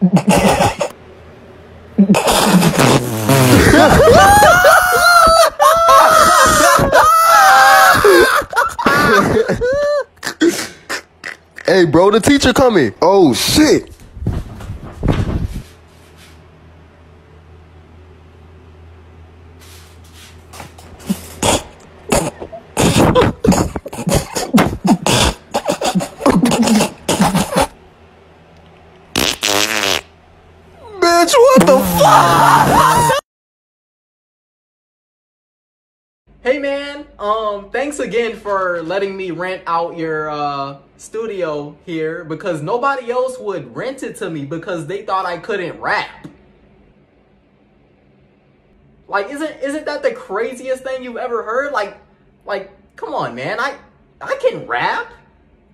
hey, bro, the teacher coming. Oh, shit. Um, thanks again for letting me rent out your uh, studio here because nobody else would rent it to me because they thought I couldn't rap. Like, isn't isn't that the craziest thing you've ever heard? Like, like, come on, man, I I can rap.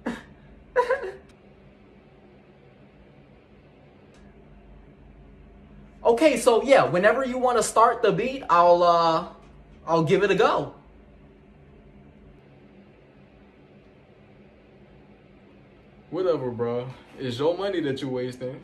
okay, so yeah, whenever you want to start the beat, I'll uh I'll give it a go. Whatever, bro. It's your money that you're wasting.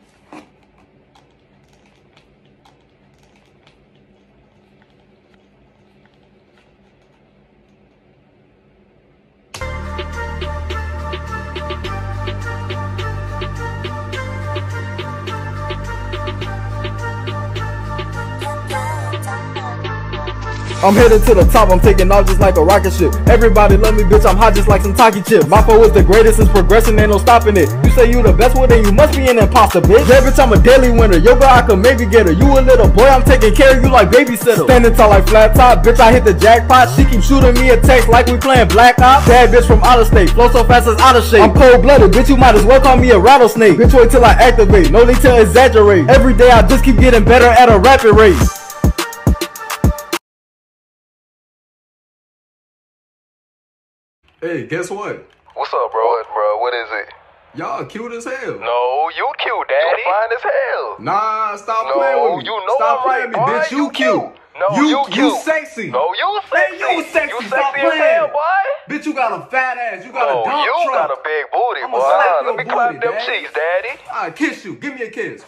I'm headed to the top, I'm taking off just like a rocket ship. Everybody love me, bitch, I'm hot just like some Taki chip. My flow is the greatest, it's progressing, ain't no stopping it. You say you the best, well then you must be an imposter, bitch. Yeah, bitch, I'm a daily winner. Yo, girl, I could maybe get her. You a little boy, I'm taking care of you like babysitter. Standing tall like flat top, bitch, I hit the jackpot. She keep shooting me a text like we playing Black Ops. Bad bitch from out of state, flow so fast it's out of shape. I'm cold blooded, bitch, you might as well call me a rattlesnake. Bitch, wait till I activate, no need to exaggerate. Every day I just keep getting better at a rapid rate. Hey, guess what? What's up, bro? What, bro? What is it? Y'all cute as hell. No, you cute, daddy. You fine as hell. Nah, stop No, playing with me. you know stop I'm playing right, with me, boy. bitch. You, You cute. cute. No, you, you cute. sexy. No, you sexy. Man, you sexy. You Stop sexy as playing. hell, boy. Bitch, you got a fat ass. You got Oh, a dump you truck. got a big booty, I'ma boy. slap ah, Let your me clap booty, them Daddy. cheeks, daddy. I kiss you. Give me a kiss.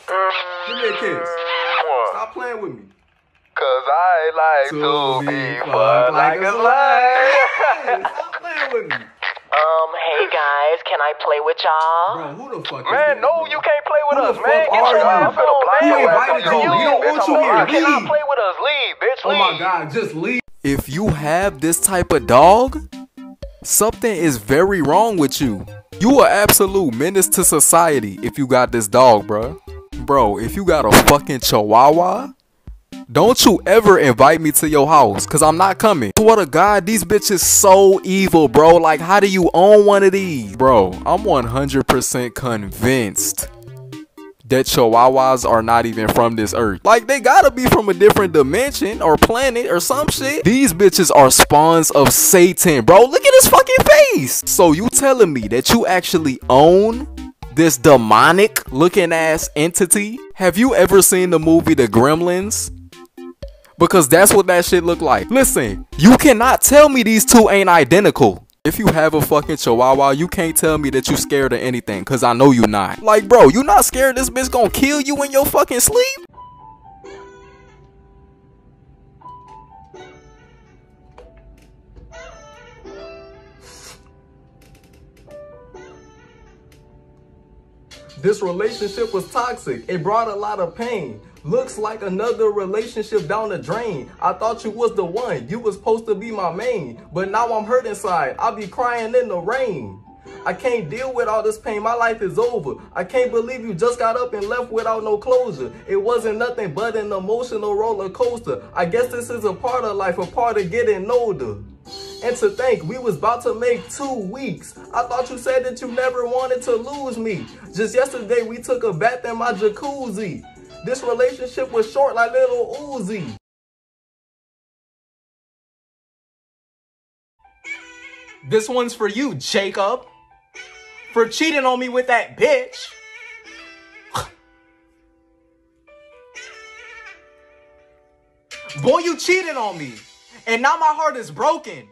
Give me a kiss. Mm, stop playing with me. Cause I like to, be fucked like a slave. Stop with me. Um, hey guys, can I play with y'all? Bro, who the fuck is Man, no, bro? you can't play with Who us, man. Get your you? ass on, man. Who Your ass invited on you? your We don't want you I'm here. like, Cannot play with us. Leave, bitch. Oh Leave. my god, just leave. If you have this type of dog, something is very wrong with you. You are absolute menace to society if you got this dog, bro. Bro, if you got a fucking chihuahua, don't you ever invite me to your house, cause I'm not coming. Swear to God, these bitches so evil, bro. Like, how do you own one of these? Bro, I'm 100% convinced that chihuahuas are not even from this earth. Like they gotta be from a different dimension or planet or some shit. These bitches are spawns of Satan, bro. Look at his fucking face. So you telling me that you actually own this demonic looking ass entity? Have you ever seen the movie The Gremlins? Because that's what that shit look like. Listen, you cannot tell me these two ain't identical. If you have a fucking chihuahua, you can't tell me that you scared of anything, cause I know you not. Like, bro, you not scared this bitch gonna kill you in your fucking sleep? This relationship was toxic. It brought a lot of pain. Looks like another relationship down the drain. I thought you was the one. You was supposed to be my main. But now I'm hurt inside. I be crying in the rain. I can't deal with all this pain. My life is over. I can't believe you just got up and left without no closure. It wasn't nothing but an emotional roller coaster. I guess this is a part of life, a part of getting older. And to think we was about to make two weeks. I thought you said that you never wanted to lose me. Just yesterday we took a bath in my jacuzzi. This relationship was short like Lil Uzi. This one's for you, Jacob. For cheating on me with that bitch. Boy, you cheated on me. And now my heart is broken.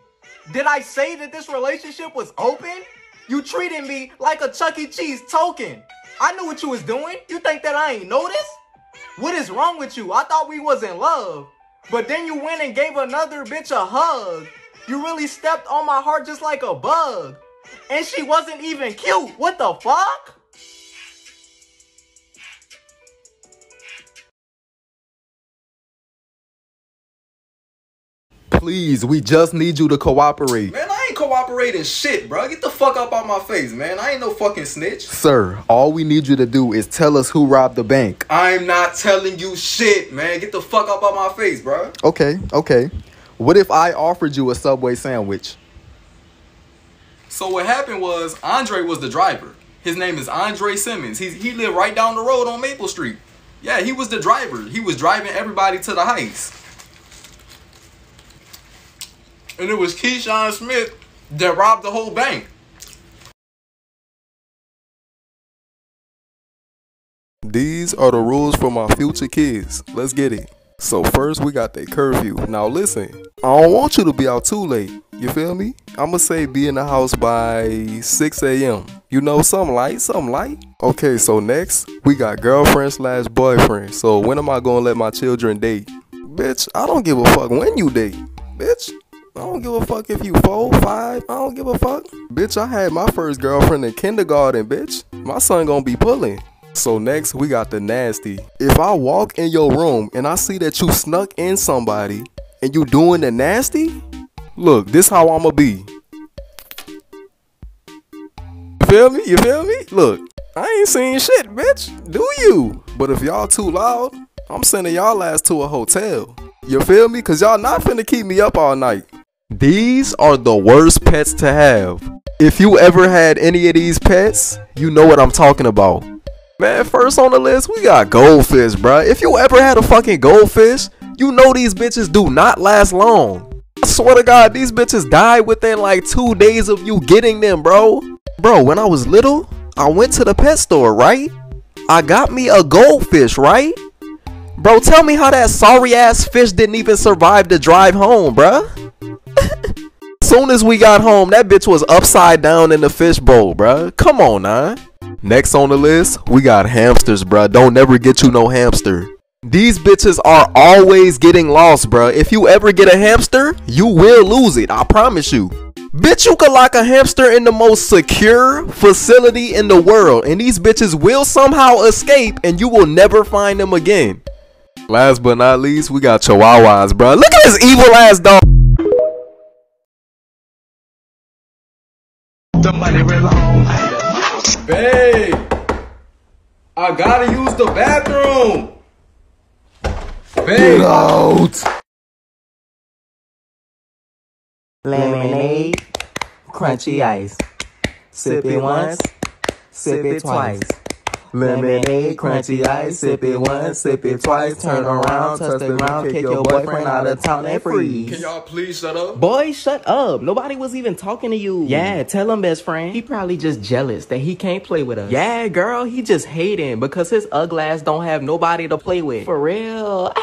Did I say that this relationship was open? You treated me like a Chuck E. Cheese token. I knew what you was doing. You think that I ain't noticed? What is wrong with you? I thought we was in love. But then you went and gave another bitch a hug. You really stepped on my heart just like a bug. And she wasn't even cute. What the fuck? Please, we just need you to cooperate. Cooperating shit, bro. Get the fuck up out my face, man. I ain't no fucking snitch. Sir, all we need you to do is tell us who robbed the bank. I'm not telling you shit, man. Get the fuck up out my face, bro. Okay, okay. What if I offered you a Subway sandwich? So what happened was Andre was the driver. His name is Andre Simmons. He he lived right down the road on Maple Street. Yeah, he was the driver. He was driving everybody to the heist. And it was Keyshawn Smith that robbed the whole bank. These are the rules for my future kids. Let's get it. So first we got that curfew. Now listen, I don't want you to be out too late. You feel me? I'ma say be in the house by 6 a.m. You know, something light, something light. Okay, so next we got girlfriend slash boyfriend. So when am I gonna let my children date? Bitch, I don't give a fuck when you date. Bitch, I don't give a fuck if you four, five. I don't give a fuck. Bitch, I had my first girlfriend in kindergarten, bitch. My son gonna be pulling. So next we got the nasty. If I walk in your room and I see that you snuck in somebody and you doing the nasty, look, this how I'ma be. You feel me? You feel me? Look, I ain't seen shit, bitch. Do you? But if y'all too loud, I'm sending y'all ass to a hotel. You feel me? Cause y'all not finna keep me up all night. These are the worst pets to have. If you ever had any of these pets, you know what I'm talking about. Man, first on the list, we got goldfish, bruh. If you ever had a fucking goldfish, you know these bitches do not last long. I swear to God, these bitches die within like two days of you getting them, bro. Bro, when I was little, I went to the pet store, right? I got me a goldfish, right? Bro, tell me how that sorry ass fish didn't even survive the drive home, bruh. Soon as we got home, that bitch was upside down in the fish bowl, bruh. Come on, nah. Next on the list, we got hamsters, bruh. Don't never get you no hamster. These bitches are always getting lost, bruh. If you ever get a hamster, you will lose it. I promise you. Bitch, you could lock a hamster in the most secure facility in the world, and these bitches will somehow escape, and you will never find them again. Last but not least, we got chihuahuas, bro. Look at this evil ass dog. Babe, I gotta use the bathroom. Babe, out. Lemonade, crunchy ice. Sip it once, sip it twice. Lemonade, crunchy ice. Sip it once, sip it twice. Turn around, touch the ground, kick your boyfriend out of town and freeze. can y'all please shut up? Boy, shut up. Nobody was even talking to you. Yeah, tell him, best friend. He probably just jealous that he can't play with us. Yeah, girl, he just hating because his ugly ass don't have nobody to play with. For real.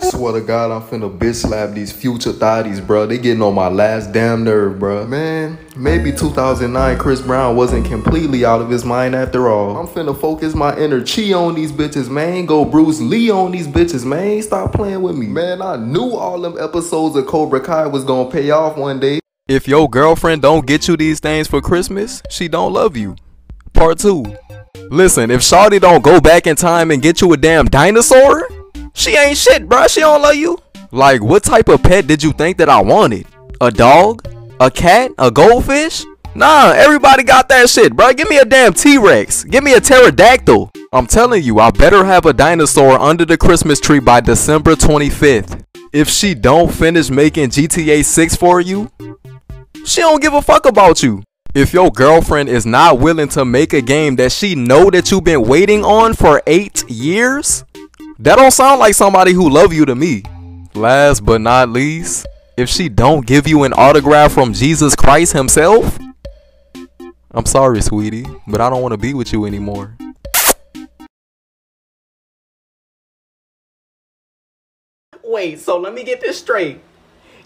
Swear to God, I'm finna bitch slap these future thotties, bro. They getting on my last damn nerve, bro. Man, maybe 2009 Chris Brown wasn't completely out of his mind after all. I'm finna focus my inner chi on these bitches, man. Go Bruce Lee on these bitches, man. Stop playing with me. Man, I knew all them episodes of Cobra Kai was gonna pay off one day. If your girlfriend don't get you these things for Christmas, she don't love you. Part 2. Listen, if Shawty don't go back in time and get you a damn dinosaur, she ain't shit, bruh. She don't love you. Like, what type of pet did you think that I wanted? A dog? A cat? A goldfish? Nah, everybody got that shit, bro. Give me a damn T-Rex. Give me a pterodactyl. I'm telling you, I better have a dinosaur under the Christmas tree by December 25th. If she don't finish making GTA 6 for you, she don't give a fuck about you. If your girlfriend is not willing to make a game that she know that you've been waiting on for 8 years, that don't sound like somebody who love you to me. Last but not least, if she don't give you an autograph from Jesus Christ himself, I'm sorry, sweetie, but I don't want to be with you anymore. Wait, so let me get this straight.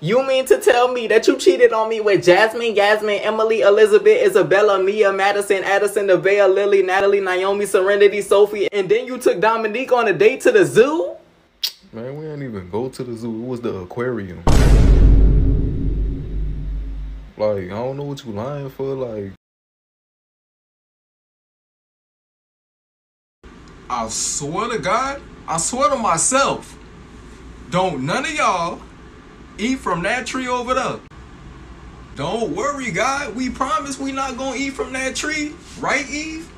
You mean to tell me that you cheated on me with Jasmine, Yasmin, Emily, Elizabeth, Isabella, Mia, Madison, Addison, Nevaeh, Lily, Natalie, Naomi, Serenity, Sophie, and then you took Dominique on a date to the zoo? Man, we didn't even go to the zoo. It was the aquarium. Like, I don't know what you lying for. Like, I swear to God, I swear to myself, don't none of y'all eat from that tree over there. Don't worry, God. We promise we not gonna eat from that tree, right, Eve?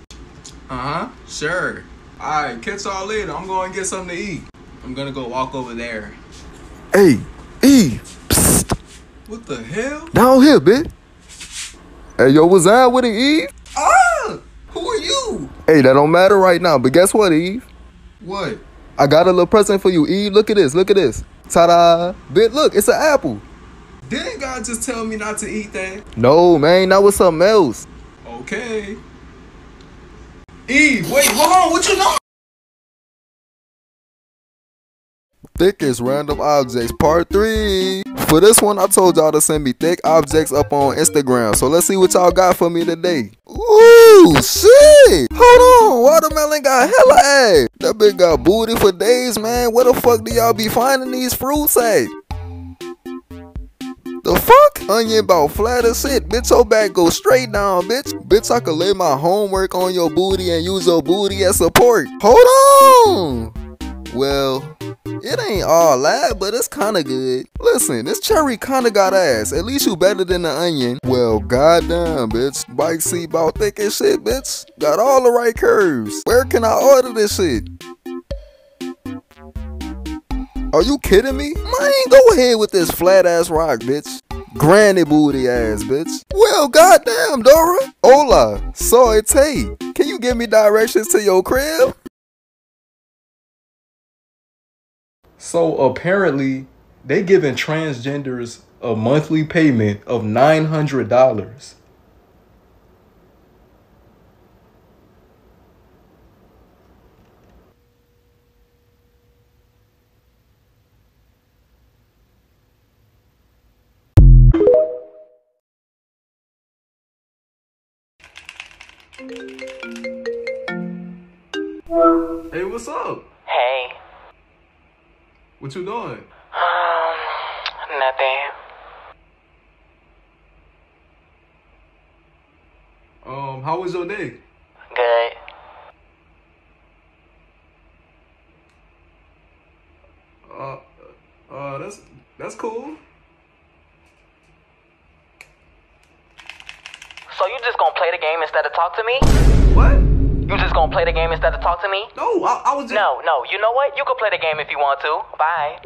Uh huh. Sure. All right. Catch y'all later. I'm going to get something to eat. I'm gonna go walk over there. Hey, Eve, psst, What the hell? down here, bitch. Hey, yo, what's that with it, Eve? Ah! Who are you? Hey, that don't matter right now, but guess what, Eve? What? I got a little present for you, Eve. Look at this, look at this. Ta-da! Bitch, look, it's an apple. Didn't God just tell me not to eat that? No, man, that was something else. Okay. Eve, wait, hold on. What you doing? Thickest random objects, part three. For this one, I told y'all to send me thick objects up on Instagram. So let's see what y'all got for me today. Ooh, shit! Hold on, watermelon got hella ass. That bitch got booty for days, man. Where the fuck do y'all be finding these fruits at? The fuck? Onion about flat as shit. Bitch, your back go straight down, bitch. Bitch, I could lay my homework on your booty and use your booty as support. Hold on! Well, it ain't all that, but it's kinda good. Listen, this cherry kinda got ass. At least you better than the onion. Well, goddamn, bitch. Bike seat about thick as shit, bitch. Got all the right curves. Where can I order this shit? Are you kidding me? Man, go ahead with this flat ass rock, bitch. Granny booty ass, bitch. Well, goddamn, Dora. Hola, soy Tay. Can you give me directions to your crib? So apparently, they giving transgenders a monthly payment of nine hundred dollars. Hey, what's up? Hey. What you doing? Um, nothing. Um, how was your day? Good. Uh, uh, that's that's cool. So you just gonna play the game instead of talk to me? What? You just gonna play the game instead of talk to me? No, I, I was just. No, no. You know what? You can play the game if you want to. Bye.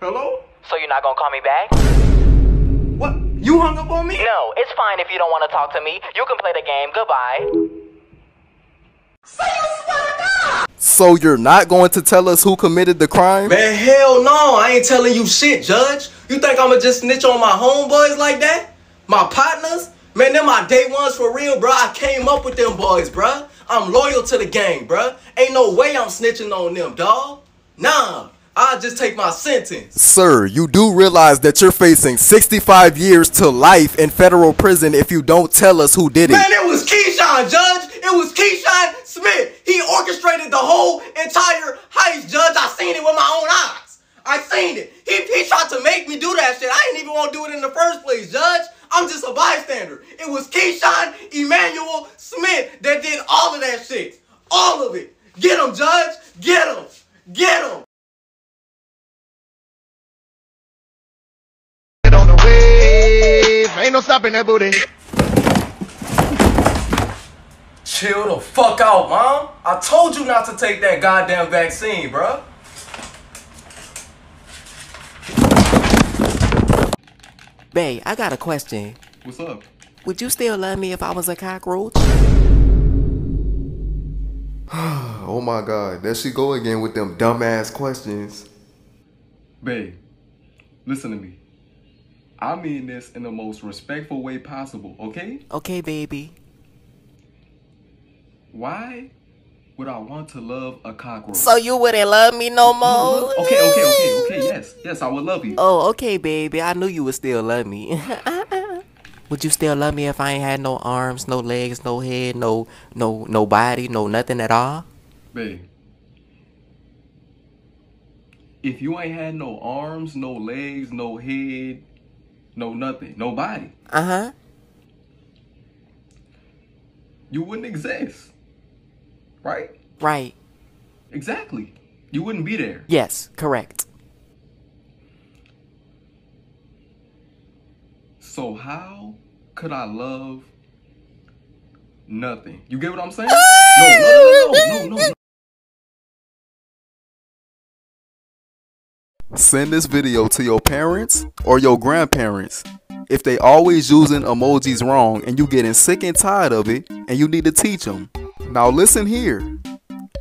Hello? So you're not gonna call me back? What? You hung up on me? No, it's fine if you don't want to talk to me. You can play the game. Goodbye. So you're not going to tell us who committed the crime? Man, hell no, I ain't telling you shit, Judge. You think I'ma just snitch on my homeboys like that? My partners? Man, them my day ones for real, bro. I came up with them boys, bro. I'm loyal to the gang, bro. Ain't no way I'm snitching on them, dog. Nah, I'll just take my sentence. Sir, you do realize that you're facing 65 years to life in federal prison if you don't tell us who did it. Man, it was Keyshawn, Judge. It was Keyshawn Smith. He orchestrated the whole entire heist, Judge. I seen it with my own eyes. I seen it. He, he tried to make me do that shit. I didn't even want to do it in the first place, Judge. I'm just a bystander. It was Keyshawn Emmanuel Smith that did all of that shit. All of it. Get him, Judge. Get him. Get him. Ain't no stopping that booty. Chill the fuck out, mom. I told you not to take that goddamn vaccine, bruh. Bae, I got a question. What's up? Would you still love me if I was a cockroach? Oh my god, there she go again with them dumbass questions. Babe, listen to me. I mean this in the most respectful way possible, okay? Okay, baby. Why would I want to love a cockroach? So you wouldn't love me no more? Okay, okay, okay, okay. Yes, yes, I would love you. Oh, okay, baby. I knew you would still love me. would you still love me if I ain't had no arms, no legs, no head, no no no body, no nothing at all? Babe. If you ain't had no arms, no legs, no head, no nothing, nobody. Uh-huh. you wouldn't exist. Right? Right. Exactly. You wouldn't be there. Yes, correct. So how could I love nothing? You get what I'm saying? No, no, no, no, no, no, Send this video to your parents or your grandparents if they always using emojis wrong and you getting sick and tired of it and you need to teach them. Now listen here.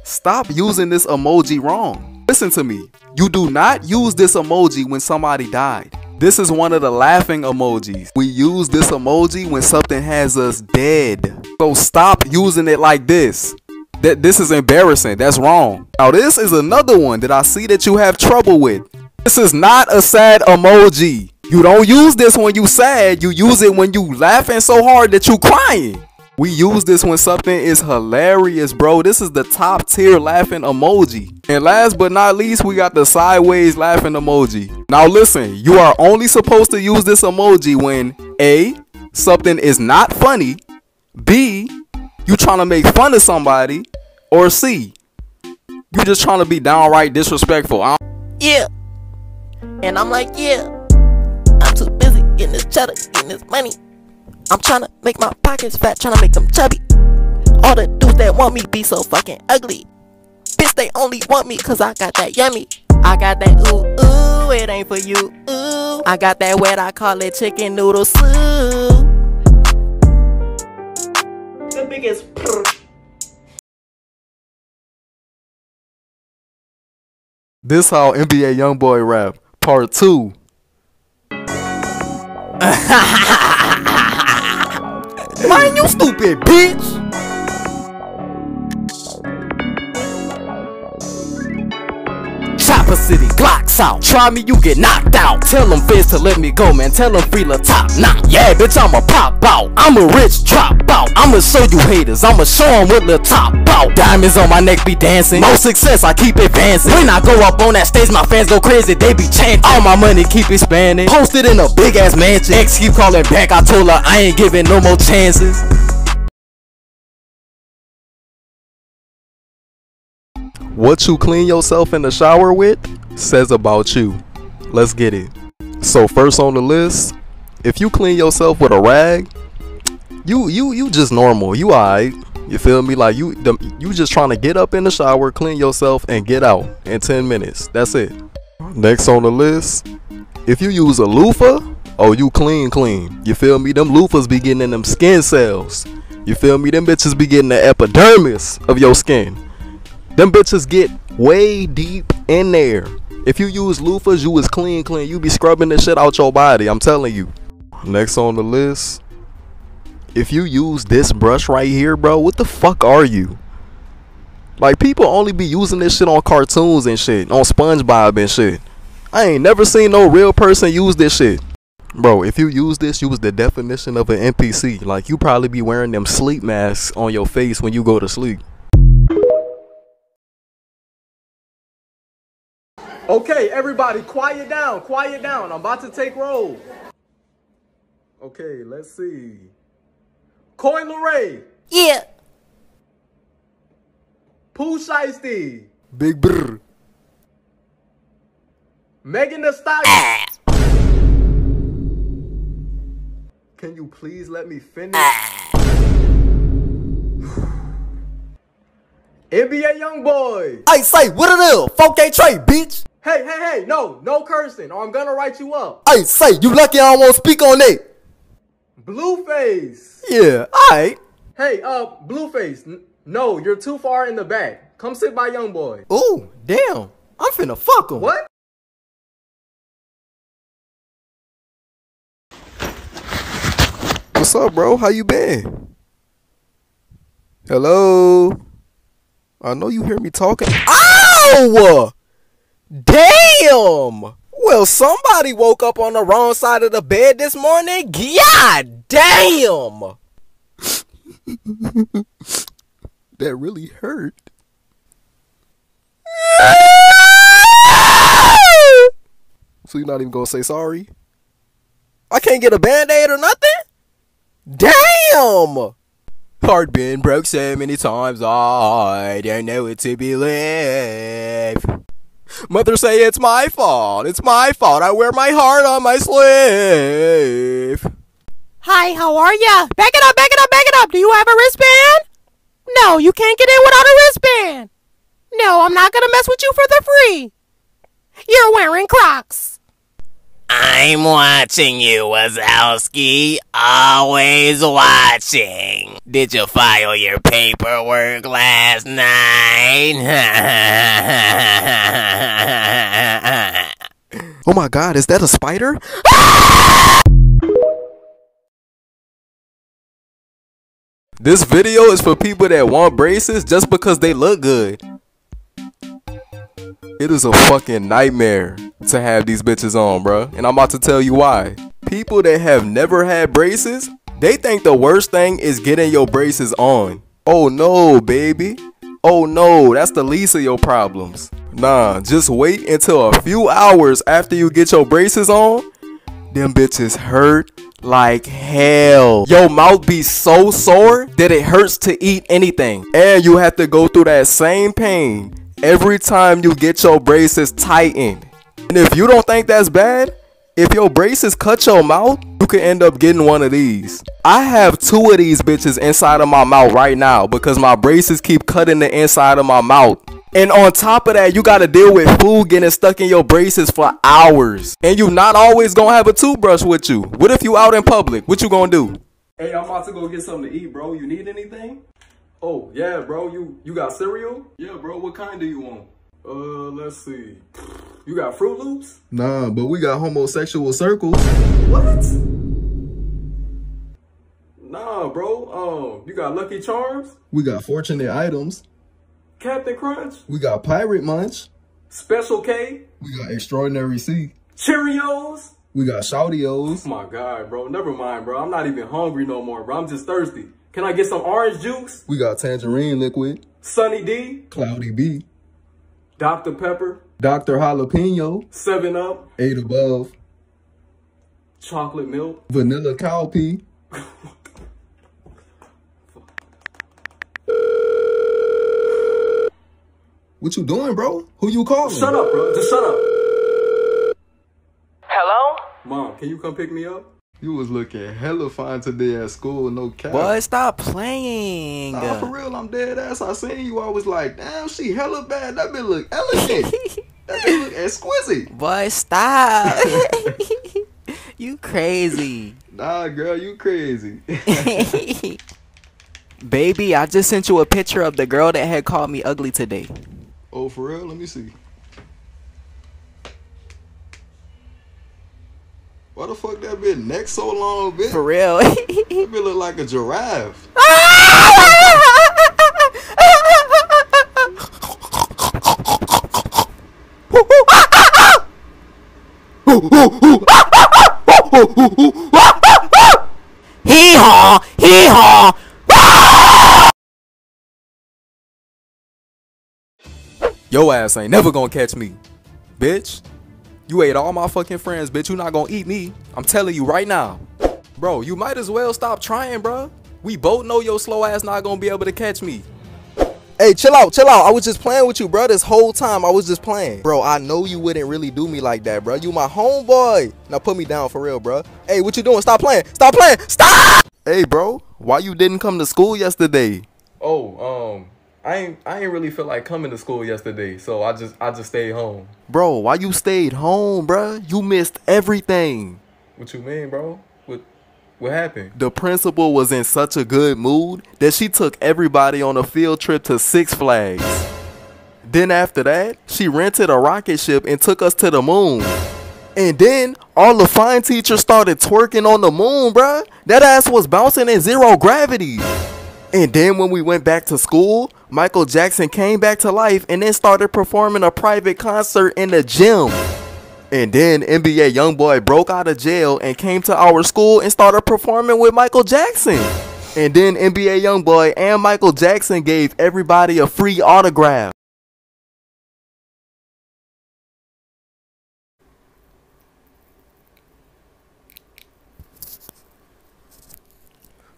Stop using this emoji wrong. Listen to me. You do not use this emoji when somebody died. This is one of the laughing emojis. We use this emoji when something has us dead. So stop using it like this. That this is embarrassing. That's wrong. Now this is another one that I see that you have trouble with. This is not a sad emoji. You don't use this when you sad. You use it when you laughing so hard that you crying. We use this when something is hilarious, bro. This is the top tier laughing emoji. And last but not least, we got the sideways laughing emoji. Now listen, you are only supposed to use this emoji when A, something is not funny, B, you trying to make fun of somebody, or C, you just trying to be downright disrespectful. Yeah. And I'm like, yeah. I'm too busy getting this cheddar, getting this money. I'm trying to make my pockets fat, trying to make them chubby. All the dudes that want me be so fucking ugly. Bitch, they only want me cause I got that yummy. I got that ooh, ooh, it ain't for you, ooh. I got that wet, I call it chicken noodle soup. The biggest prr. This how NBA YoungBoy rap part two. Man, you stupid bitch! Chopper City, Out. Try me, you get knocked out. Tell them Fizz to let me go, man. Tell them free the top knock. Yeah, bitch, I'ma pop out. I'm a rich drop out. I'ma show you haters. I'ma show them what the top out. Diamonds on my neck be dancing. More success, I keep advancing. When I go up on that stage, my fans go crazy. They be chanting. All my money keep expanding. Posted in a big ass mansion. Ex keep calling back. I told her I ain't giving no more chances. What you clean yourself in the shower with says about you. Let's get it. So first on the list, if you clean yourself with a rag, you you you just normal. You alright. You feel me? Like you you just trying to get up in the shower, clean yourself, and get out in 10 minutes. That's it. Next on the list, if you use a loofah, oh you clean clean. You feel me? Them loofahs be getting in them skin cells. You feel me? Them bitches be getting the epidermis of your skin. Them bitches get way deep in there. If you use loofahs, you was clean, clean. You be scrubbing the shit out your body. I'm telling you. Next on the list, if you use this brush right here, bro, what the fuck are you? Like people only be using this shit on cartoons and shit, on SpongeBob and shit. I ain't never seen no real person use this shit. Bro, if you use this, you was the definition of an NPC. Like you probably be wearing them sleep masks on your face when you go to sleep. Okay, everybody, quiet down, quiet down. I'm about to take roll. Okay, let's see. Coi Leray, Yeah. Pooh Shiesty, Big brr. Megan Thee Stallion. Ah. Can you please let me finish? Ah. NBA Youngboy. Hey, say, what it is? 4K Trey, bitch. Hey, hey, hey, no, no cursing, or I'm gonna write you up. Hey, say, you lucky I don't want to speak on that. Blueface. Yeah, alright. Hey, uh, Blueface. No, you're too far in the back. Come sit by young boy. Ooh, damn. I'm finna fuck him. What? What's up, bro? How you been? Hello? I know you hear me talking. Ow! Damn! Well, somebody woke up on the wrong side of the bed this morning. God damn! That really hurt. So you're not even gonna say sorry? I can't get a band aid or nothing? Damn! Heart been broke so many times, I don't know it to believe. Mother say it's my fault, it's my fault, I wear my heart on my sleeve. Hi, how are ya? Back it up, back it up, back it up. Do you have a wristband? No, you can't get in without a wristband. No, I'm not gonna mess with you for the free. You're wearing Crocs. I'm watching you, Wazowski. Always watching. Did you file your paperwork last night? Oh my god, is that a spider? This video is for people that want braces just because they look good. It is a fucking nightmare to have these bitches on, bruh. And I'm about to tell you why. People that have never had braces, they think the worst thing is getting your braces on. Oh no, baby. Oh no, that's the least of your problems. Nah, just wait until a few hours after you get your braces on. Them bitches hurt like hell. Your mouth be so sore that it hurts to eat anything. And you have to go through that same pain every time you get your braces tightened. And if you don't think that's bad, if your braces cut your mouth, you could end up getting one of these. I have two of these bitches inside of my mouth right now because my braces keep cutting the inside of my mouth. And on top of that, you gotta deal with food getting stuck in your braces for hours. And you not always gonna have a toothbrush with you. What if you out in public? What you gonna do? Hey, I'm about to go get something to eat, bro. You need anything? Oh, yeah, bro. You you got cereal? Yeah, bro. What kind do you want? Uh, let's see. You got Froot Loops? Nah, but we got homosexual circles. What? Nah, bro. Um, you got Lucky Charms? We got fortunate items. Captain Crunch? We got pirate munch. Special K? We got extraordinary C. Cheerios? We got shoutyos. Oh my god, bro. Never mind, bro. I'm not even hungry no more, bro. I'm just thirsty. Can I get some orange juice? We got tangerine liquid. Sunny D? Cloudy B. Dr. Pepper? Dr. Jalapeno. 7 Up? Eight above. Chocolate milk? Vanilla cow pea. What you doing, bro? Who you calling? Shut up, bro. Just shut up. Hello? Mom, can you come pick me up? You was looking hella fine today at school, no cap. Boy, stop playing. Nah, for real, I'm dead ass. I seen you. I was like, damn, she hella bad. That bitch look elegant. that bitch look exquisite. Boy, stop. you crazy. Nah, girl, you crazy. Baby, I just sent you a picture of the girl that had called me ugly today. oh, for real? Let me see. Why the fuck that bitch neck so long, bitch? For real. That bitch look like a giraffe. Hee haw! Hee haw! Yo ass ain't never gonna catch me. Bitch. You ate all my fucking friends, bitch. You not gonna eat me. I'm telling you right now. Bro, you might as well stop trying, bro. We both know your slow ass not gonna be able to catch me. Hey, chill out, chill out. I was just playing with you, bro. This whole time I was just playing. Bro, I know you wouldn't really do me like that, bro. You my homeboy. Now put me down for real, bro. Hey, what you doing? Stop playing. Stop playing. Stop! Hey, bro. Why you didn't come to school yesterday? Oh, um, I ain't I ain't really feel like coming to school yesterday, so I just I just stayed home. Bro, why you stayed home, bro? You missed everything. What you mean, bro? What what happened? The principal was in such a good mood that she took everybody on a field trip to Six Flags. Then after that, she rented a rocket ship and took us to the moon. And then all the fine teachers started twerking on the moon, bro. That ass was bouncing in zero gravity. And then when we went back to school, Michael Jackson came back to life and then started performing a private concert in the gym. And then NBA Youngboy broke out of jail and came to our school and started performing with Michael Jackson. And then NBA Youngboy and Michael Jackson gave everybody a free autograph.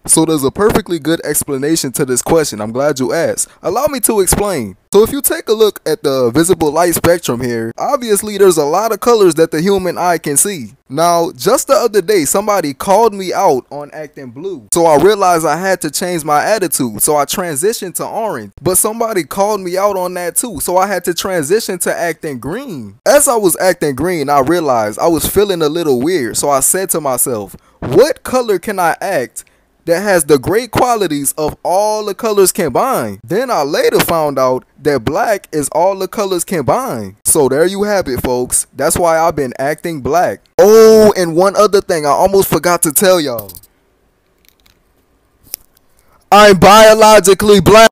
So there's a perfectly good explanation to this question. I'm glad you asked. Allow me to explain. So if you take a look at the visible light spectrum here, obviously there's a lot of colors that the human eye can see. Now, just the other day, somebody called me out on acting blue. So I realized I had to change my attitude. So I transitioned to orange. But somebody called me out on that too. So I had to transition to acting green. As I was acting green, I realized I was feeling a little weird. So I said to myself, what color can I act that has the great qualities of all the colors combined. Then I later found out that black is all the colors combined. So there you have it, folks. That's why I've been acting black. Oh, and one other thing I almost forgot to tell y'all. I'm biologically black.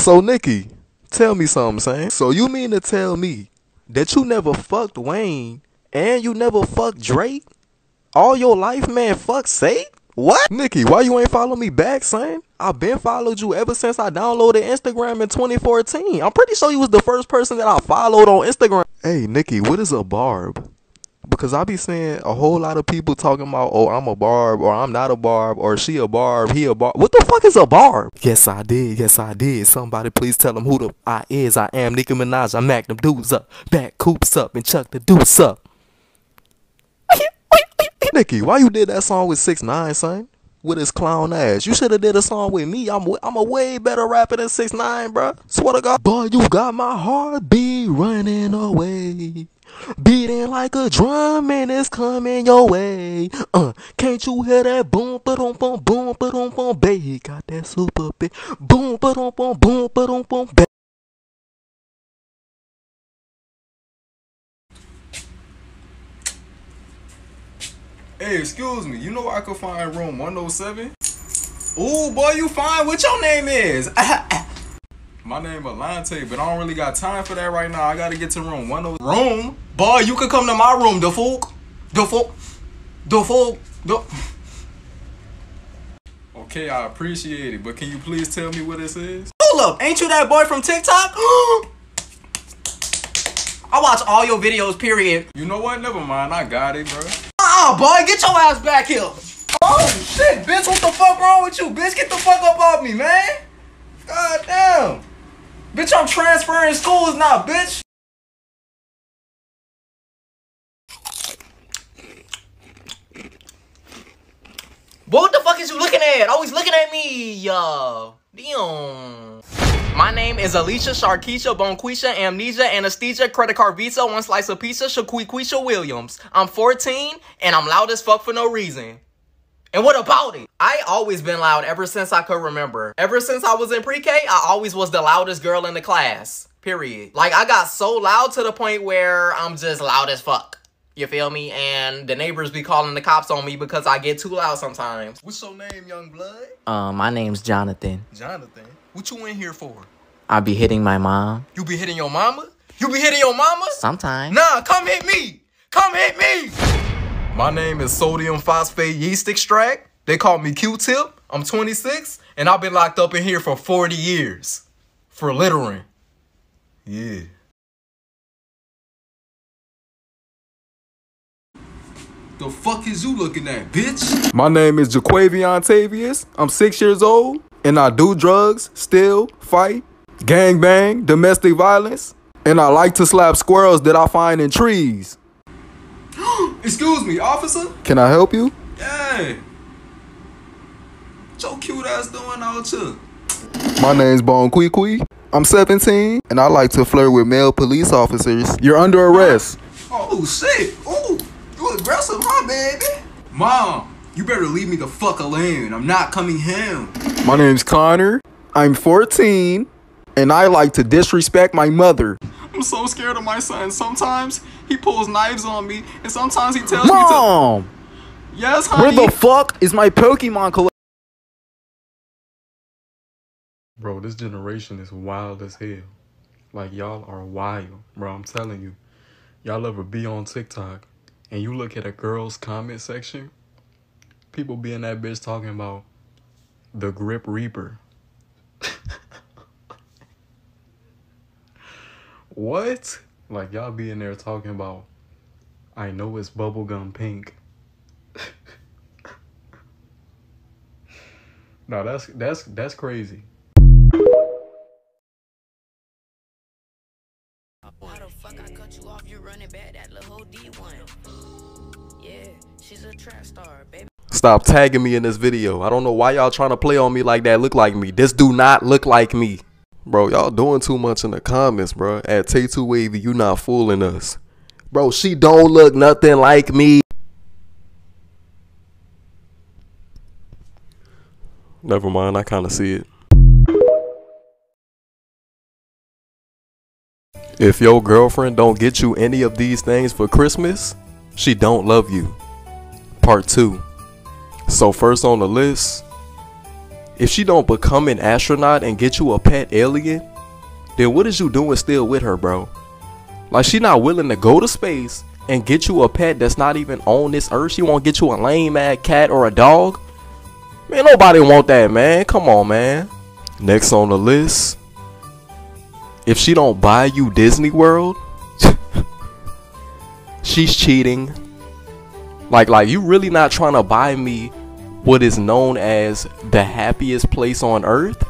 So Nicki, tell me something, son. So you mean to tell me that you never fucked Wayne and you never fucked Drake? All your life, man. Fuck's sake. What? Nicki, why you ain't follow me back, son? I've been followed you ever since I downloaded Instagram in 2014. I'm pretty sure you was the first person that I followed on Instagram. Hey, Nicki, what is a barb? Because I be seeing a whole lot of people talking about, oh, I'm a barb, or I'm not a barb, or she a barb, he a barb. What the fuck is a barb? Yes, I did. Yes, I did. Somebody please tell them who the I is. I am Nicki Minaj. I mac them dudes up, back coops up, and chuck the deuce up. Nicki, why you did that song with Six Nine, son? With his clown ass. You should have did a song with me. I'm I'm a way better rapper than Six Nine, bro. Swear to God, boy, you got my heartbeat running away. Beating like a drum and it's coming your way. Uh, can't you hear that boom, ba dum boom, boom, ba dum boom, baby? Got that super big boom, ba dum boom, boom, ba dum boom, baby. Hey, excuse me. You know I could find room 107? Ooh, boy, you fine. What your name is? My name Alante, but I don't really got time for that right now. I gotta get to room 107. Room? Boy, you could come to my room, the folk. The folk. The folk. The... Okay, I appreciate it, but can you please tell me what this is? Hold up, ain't you that boy from TikTok? I watch all your videos, period. You know what? Never mind. I got it, bro. Uh-uh, boy. Get your ass back here. Oh, shit, bitch. What the fuck wrong with you, bitch? Get the fuck up off me, man. God damn. Bitch, I'm transferring schools now, bitch. Boy, What the fuck is you looking at? Always looking at me, yo. Damn. My name is Alicia Sharkeisha Bonquisha Amnesia Anesthesia Credit Card Visa One Slice of Pizza Shaquiquisha Williams. I'm 14 and I'm loud as fuck for no reason. And what about it? I always been loud ever since I could remember. Ever since I was in pre-K, I always was the loudest girl in the class. Period. Like I got so loud to the point where I'm just loud as fuck. You feel me? And the neighbors be calling the cops on me because I get too loud sometimes. What's your name, young blood? Um, my name's Jonathan. Jonathan. What you in here for? I be hitting my mom. You be hitting your mama? You be hitting your mama? Sometimes. Nah, come hit me. Come hit me. My name is Sodium Phosphate Yeast Extract. They call me Q-Tip. I'm 26, and I've been locked up in here for 40 years. For littering. Yeah. The fuck is you looking at, bitch? My name is Jaquavion Tavius. I'm six years old, and I do drugs, steal, fight, gang bang, domestic violence, and I like to slap squirrels that I find in trees. Excuse me, officer? Can I help you? Yeah. What your cute ass doing out here? My name's Bon Kui I'm 17, and I like to flirt with male police officers. You're under arrest. Oh, shit. Oh, you aggressive, huh, baby? Mom, you better leave me the fuck alone. I'm not coming home. My name's Connor. I'm 14. And I like to disrespect my mother. I'm so scared of my son. Sometimes he pulls knives on me, and sometimes he tells Mom! me to. Yes, honey. Where the fuck is my Pokemon collection? Bro, this generation is wild as hell. Like y'all are wild, bro. I'm telling you. Y'all ever be on TikTok and you look at a girl's comment section People be in that bitch talking about the grip reaper. what? Like y'all be in there talking about I know it's bubblegum pink. no, that's that's that's crazy. How the fuck I cut you off? You running back that little whole D1. Yeah, she's a trap star, baby. Stop tagging me in this video. I don't know why y'all trying to play on me like that. Look like me. This do not look like me. Bro, y'all doing too much in the comments, bro. At taetoowavy, you not fooling us. Bro, she don't look nothing like me. Never mind, I kind of see it. If your girlfriend don't get you any of these things for Christmas, she don't love you. Part 2. So first on the list, if she don't become an astronaut and get you a pet alien, then what is you doing still with her, bro? Like she not willing to go to space and get you a pet that's not even on this earth. She won't get you a lame ass cat or a dog. Man, nobody want that, man. Come on, man. Next on the list, if she don't buy you Disney World, she's cheating. Like, like you really not trying to buy me what is known as the happiest place on earth?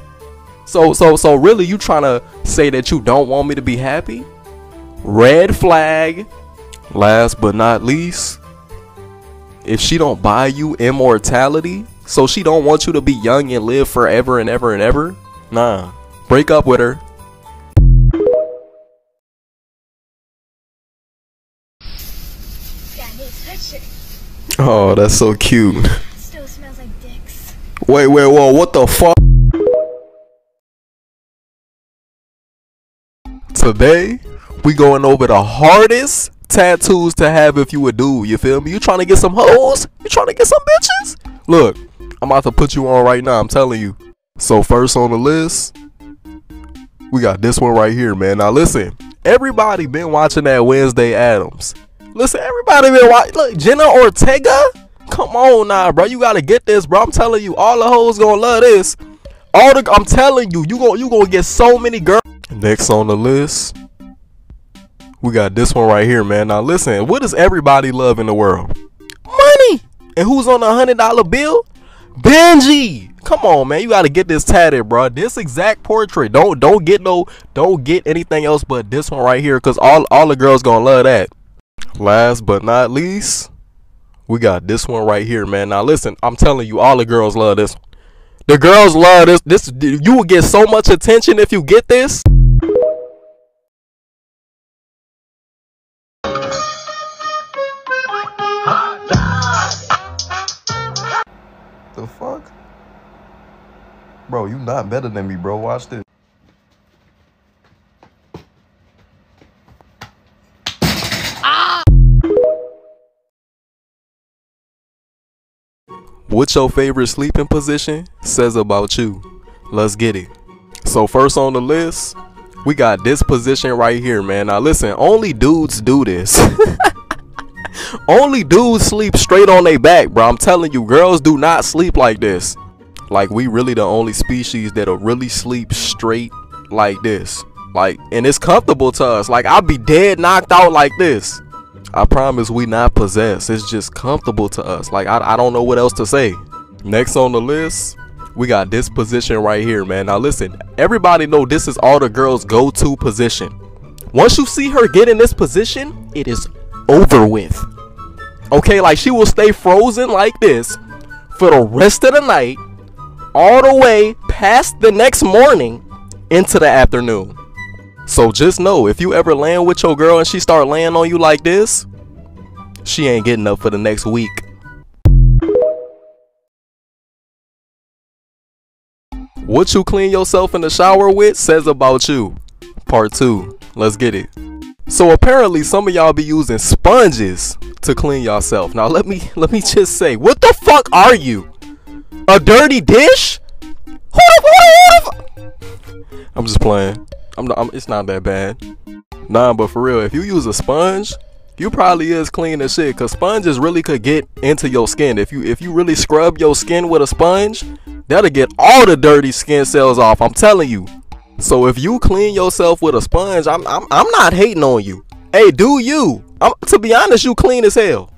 So, so, so really, you trying to say that you don't want me to be happy? Red flag. Last but not least, if she don't buy you immortality, so she don't want you to be young and live forever and ever and ever, nah, break up with her. Oh, that's so cute. Wait, wait, whoa, what the fuck? Today, we going over the hardest tattoos to have if you a dude, you feel me? You trying to get some hoes? You trying to get some bitches? Look, I'm about to put you on right now, I'm telling you. So first on the list, we got this one right here, man. Now listen, everybody been watching that Wednesday Addams. Listen, everybody been watching. Look, Jenna Ortega. Come on now, bro. You gotta get this, bro. I'm telling you, all the hoes gonna love this. All the I'm telling you, you gonna you gonna get so many girls. Next on the list, we got this one right here, man. Now listen, what does everybody love in the world? Money. And who's on a hundred dollar bill? Benji. Come on, man. You gotta get this tatted, bro. This exact portrait. Don't don't get no don't get anything else but this one right here, cause all all the girls gonna love that. Last but not least, we got this one right here, man. Now listen, I'm telling you, all the girls love this. The girls love this. This you will get so much attention if you get this. The fuck? Bro, you not better than me, bro. Watch this. What's your favorite sleeping position says about you. Let's get it. So first on the list, we got this position right here, man. Now listen, only dudes do this. only dudes sleep straight on their back, bro. I'm telling you, girls do not sleep like this. Like we really the only species that'll really sleep straight like this. Like, and it's comfortable to us. Like I'll be dead knocked out like this. I promise we not possessed. It's just comfortable to us. Like I, I don't know what else to say. Next on the list, we got this position right here, man. Now listen, everybody know this is all the girls' go-to position. Once you see her get in this position, it is over with. Okay, like she will stay frozen like this for the rest of the night, all the way past the next morning into the afternoon. So just know if you ever land with your girl and she start laying on you like this, she ain't getting up for the next week. What you clean yourself in the shower with says about you. Part 2. Let's get it. So apparently some of y'all be using sponges to clean yourself. Now let me let me just say, what the fuck are you? A dirty dish? I'm just playing. I'm, I'm it's not that bad. Nah, but for real, if you use a sponge, you probably is clean as shit. Cause sponges really could get into your skin. If you if you really scrub your skin with a sponge, that'll get all the dirty skin cells off. I'm telling you. So if you clean yourself with a sponge, I'm I'm, I'm not hating on you. Hey, do you? I'm, to be honest, you clean as hell.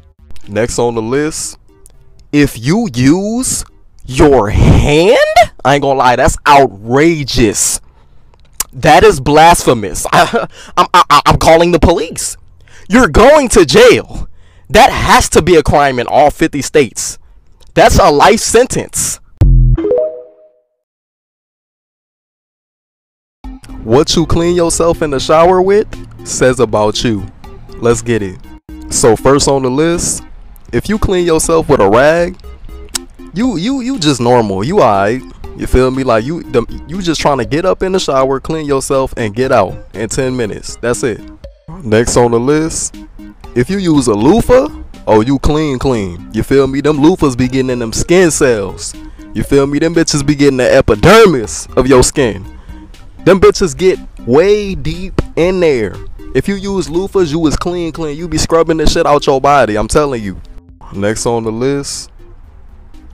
Next on the list, if you use your hand, I ain't gonna lie, that's outrageous. That is blasphemous. I, I'm, I, I'm calling the police. You're going to jail. That has to be a crime in all 50 states. That's a life sentence. What you clean yourself in the shower with says about you. Let's get it. So first on the list, if you clean yourself with a rag, you you you just normal. You alright. You feel me? Like you the, you just trying to get up in the shower, clean yourself, and get out in 10 minutes. That's it. Next on the list, if you use a loofah, oh you clean clean. You feel me? Them loofahs be getting in them skin cells. You feel me? Them bitches be getting the epidermis of your skin. Them bitches get way deep in there. If you use loofahs, you was clean, clean. You be scrubbing the shit out your body. I'm telling you. Next on the list,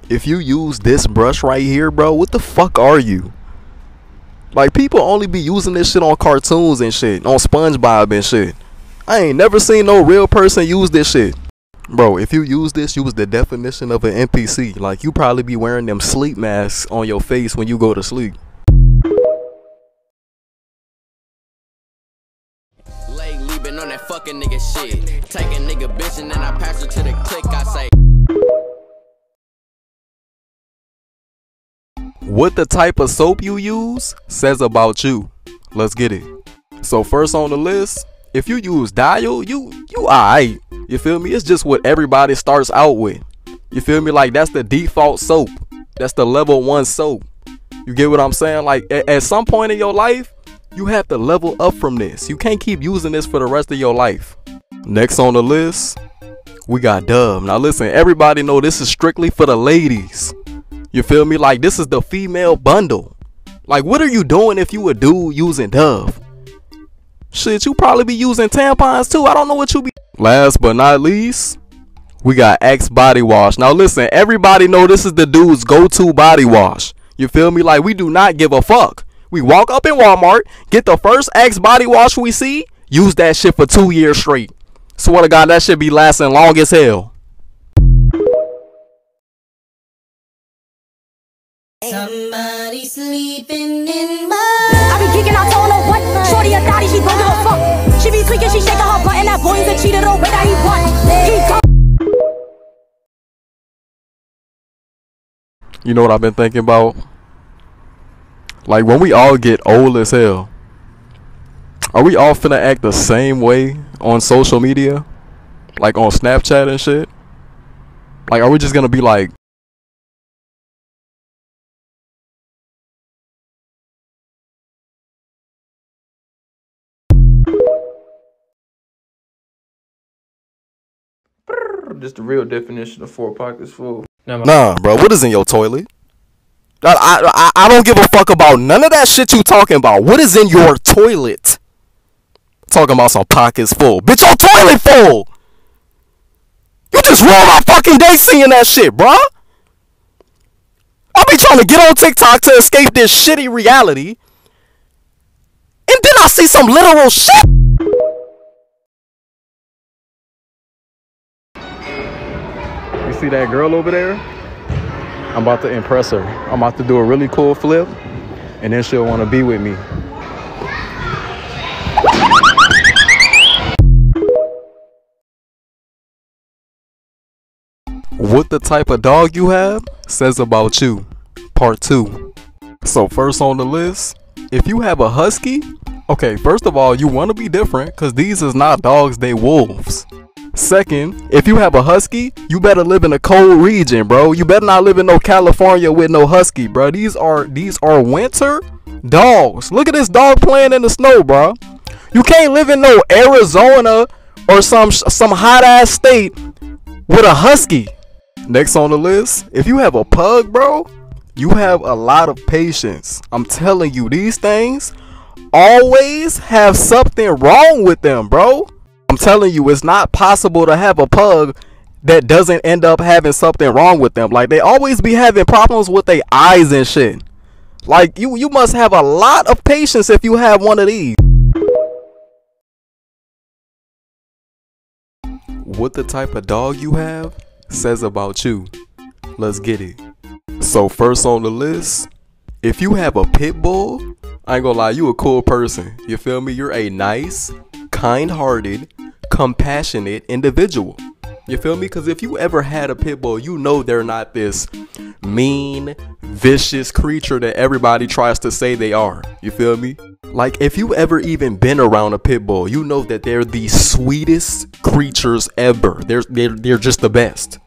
if you use this brush right here, bro, what the fuck are you? Like people only be using this shit on cartoons and shit, on SpongeBob and shit. I ain't never seen no real person use this shit. Bro, if you use this, you was the definition of an NPC. Like you probably be wearing them sleep masks on your face when you go to sleep. On that fucking nigga shit. Take a nigga bitch and then I pass to the click. I say. What the type of soap you use says about you. Let's get it. So first on the list, if you use Dial, you you alright. You feel me? It's just what everybody starts out with. You feel me? Like that's the default soap. That's the level one soap. You get what I'm saying? Like at, at some point in your life, you have to level up from this. You can't keep using this for the rest of your life. Next on the list, we got Dove. Now listen, everybody know this is strictly for the ladies. You feel me? Like this is the female bundle. Like what are you doing if you a dude using Dove? Shit, you probably be using tampons too. I don't know what you be. Last but not least, we got Axe body wash. Now listen, everybody know this is the dude's go-to body wash. You feel me? Like we do not give a fuck. We walk up in Walmart, get the first Axe body wash we see, use that shit for two years straight. Swear to God, that should be lasting long as hell. Somebody sleeping in my. I be kicking out on her what? Shorty a thotty, she don't give a fuck. She be tweaking, she shaking her butt, and that boy's a cheater the way that he want. He go- You know what I've been thinking about? Like when we all get old as hell, are we all finna act the same way on social media? Like on Snapchat and shit? Like are we just gonna be like Just the real definition of four pockets full. Nah, bro, what is in your toilet? I, I, I, I don't give a fuck about none of that shit you talking about. What is in your toilet? Talking about some pockets full. Bitch, your toilet full! You just ruined my fucking day seeing that shit, bruh! I be trying to get on TikTok to escape this shitty reality. And then I see some literal shit! See that girl over there? I'm about to impress her. I'm about to do a really cool flip, and then she'll want to be with me. What the type of dog you have says about you. Part 2. So, first on the list, if you have a husky, okay, first of all, you want to be different because these is not dogs, they wolves. Second, if you have a husky, you better live in a cold region, bro. You better not live in no California with no husky, bro. These are these are winter dogs. Look at this dog playing in the snow, bro. You can't live in no Arizona or some some hot ass state with a husky. Next on the list, if you have a pug, bro, You have a lot of patience. I'm telling you, these things always have something wrong with them, bro. I'm telling you, it's not possible to have a pug that doesn't end up having something wrong with them. Like they always be having problems with their eyes and shit. Like you you must have a lot of patience if you have one of these. What the type of dog you have says about you. Let's get it. So first on the list, if you have a pit bull, I ain't gonna lie, you a cool person. You feel me? You're a nice, kind-hearted, compassionate individual. You feel me? Because if you ever had a pit bull, you know they're not this mean, vicious creature that everybody tries to say they are. You feel me? Like, if you ever even been around a pit bull, you know that they're the sweetest creatures ever. They're, they're, they're just the best.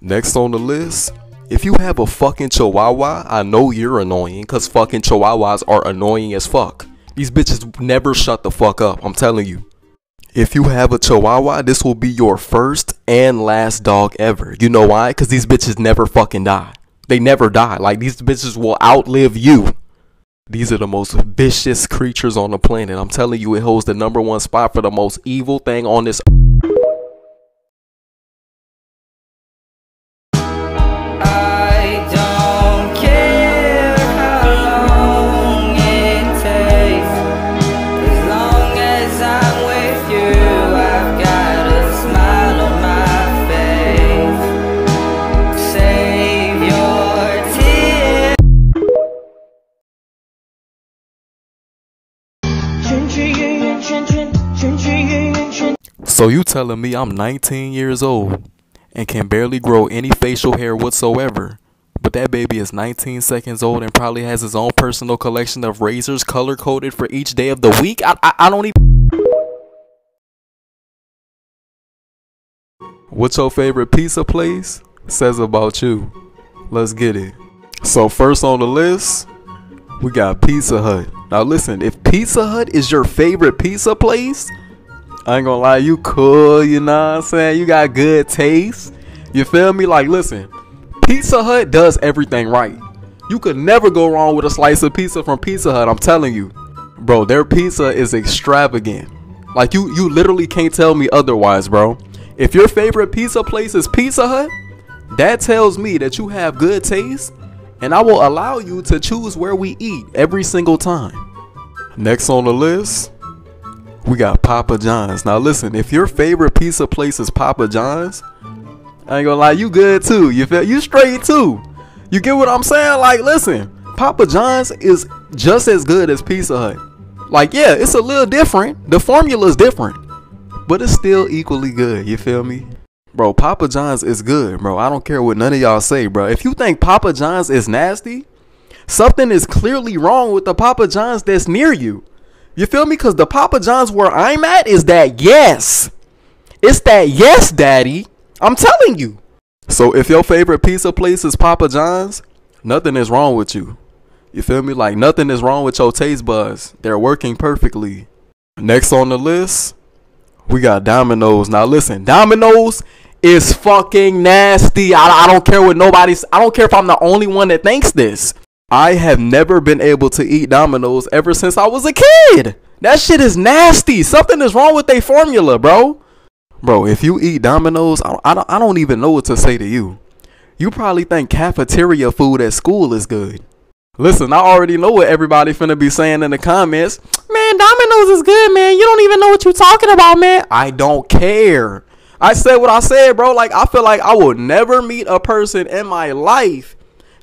Next on the list, if you have a fucking chihuahua, I know you're annoying because fucking chihuahuas are annoying as fuck. These bitches never shut the fuck up, I'm telling you. If you have a chihuahua, this will be your first and last dog ever. You know why? Because these bitches never fucking die. They never die. Like, these bitches will outlive you. These are the most vicious creatures on the planet. I'm telling you, it holds the number one spot for the most evil thing on this So you telling me I'm 19 years old and can barely grow any facial hair whatsoever, but that baby is 19 seconds old and probably has his own personal collection of razors color coded for each day of the week? I, I, I don't even. What's your favorite pizza place? Says about you. Let's get it. So first on the list, we got Pizza Hut. Now listen, if Pizza Hut is your favorite pizza place, I ain't gonna lie, you cool, you know what I'm saying? You got good taste. You feel me? Like, listen, Pizza Hut does everything right. You could never go wrong with a slice of pizza from Pizza Hut, I'm telling you. Bro, their pizza is extravagant. Like, you, you literally can't tell me otherwise, bro. If your favorite pizza place is Pizza Hut, that tells me that you have good taste, and I will allow you to choose where we eat every single time. Next on the list, we got Papa John's. Now listen, if your favorite pizza place is Papa John's, I ain't gonna lie, you good too. You feel you straight too. You get what I'm saying? Like, listen, Papa John's is just as good as Pizza Hut. Like, yeah, it's a little different. The formula's different, but it's still equally good. You feel me? Bro, Papa John's is good, bro. I don't care what none of y'all say, bro. If you think Papa John's is nasty, something is clearly wrong with the Papa John's that's near you. You feel me? Because the Papa John's where I'm at is that yes. It's that yes, daddy. I'm telling you. So if your favorite pizza place is Papa John's, nothing is wrong with you. You feel me? Like nothing is wrong with your taste buds. They're working perfectly. Next on the list, we got Domino's. Now listen, Domino's is fucking nasty. I, I don't care what nobody's. I don't care if I'm the only one that thinks this. I have never been able to eat Domino's ever since I was a kid. That shit is nasty. Something is wrong with their formula, bro. Bro, if you eat Domino's, I, I, don't, even know what to say to you. You probably think cafeteria food at school is good. Listen, I already know what everybody finna be saying in the comments. Man, Domino's is good, man. You don't even know what you're talking about, man. I don't care. I said what I said, bro. Like, I feel like I will never meet a person in my life